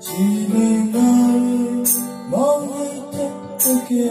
지금 나를 멀리 뜻하게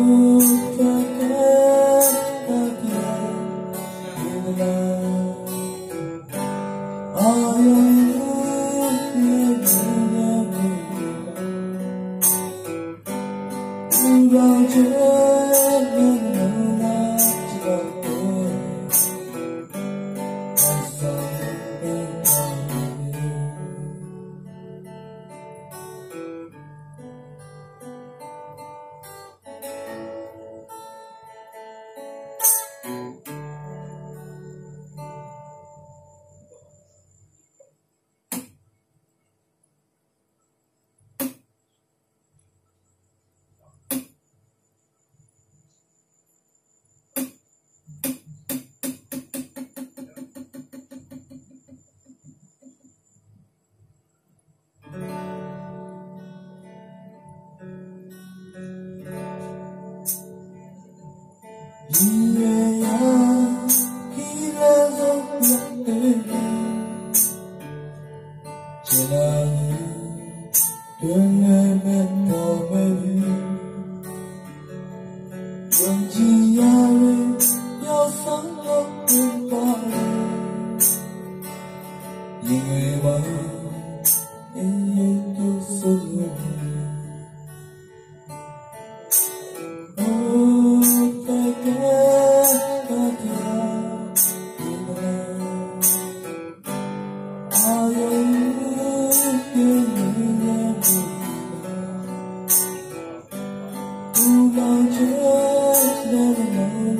因为我没有多失落，我太简单了，爱用不竭力量，不抱着那么难。